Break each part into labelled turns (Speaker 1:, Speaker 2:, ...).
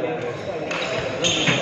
Speaker 1: Gracias.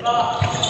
Speaker 1: Block.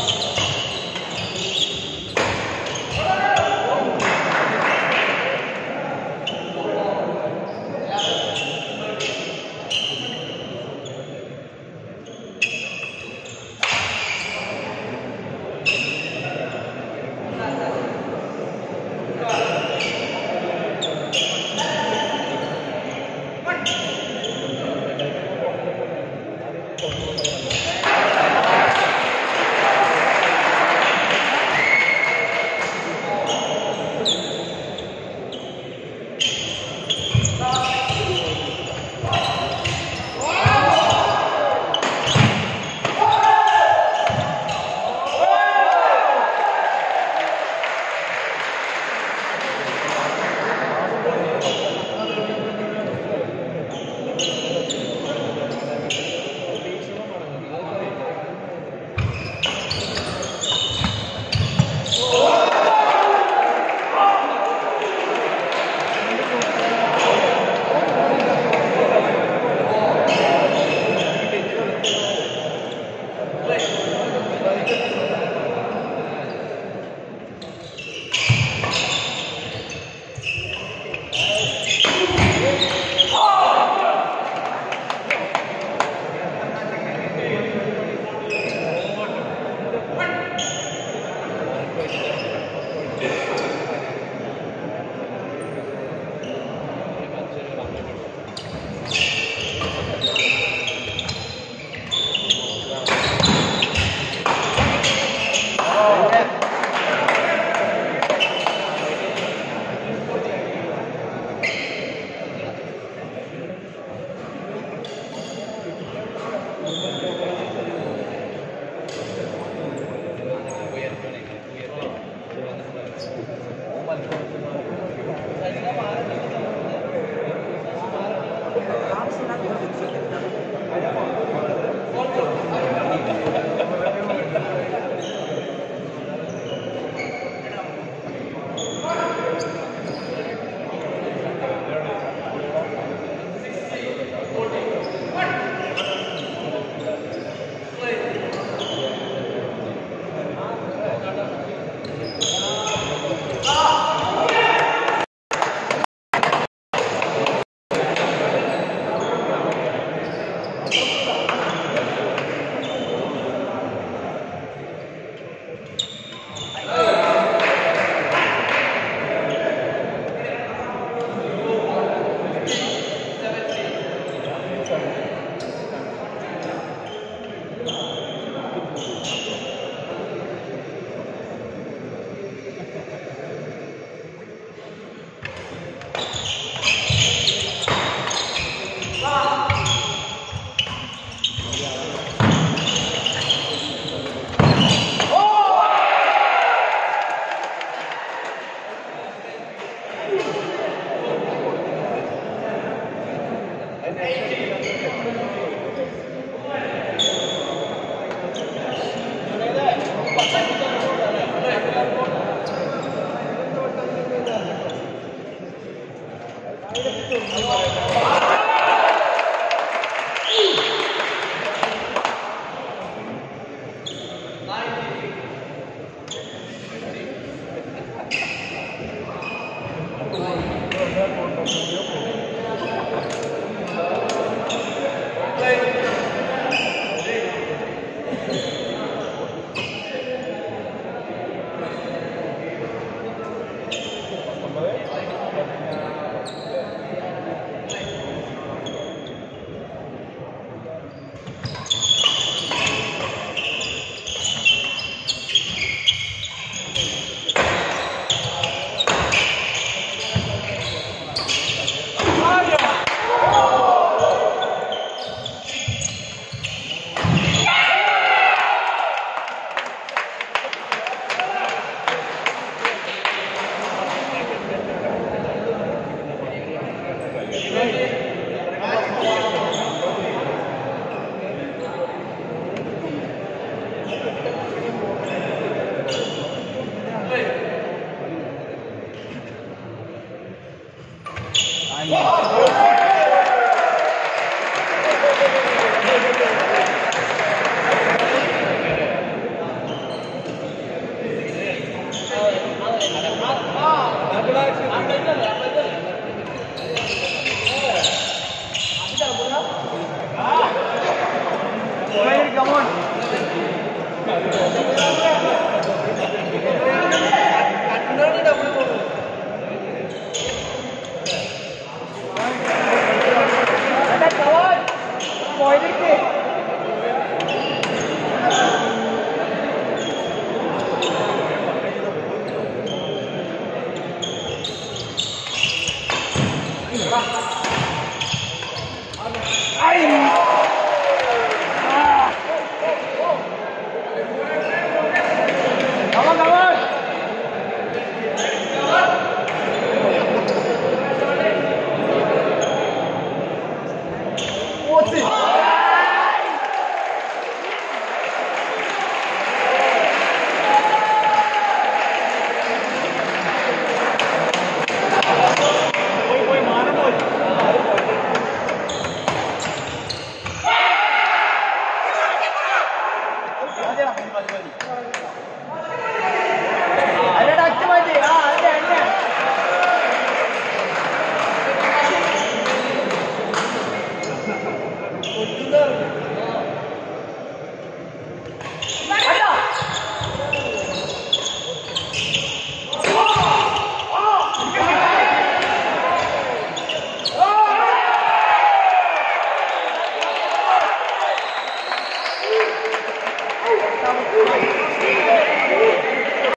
Speaker 1: Aí.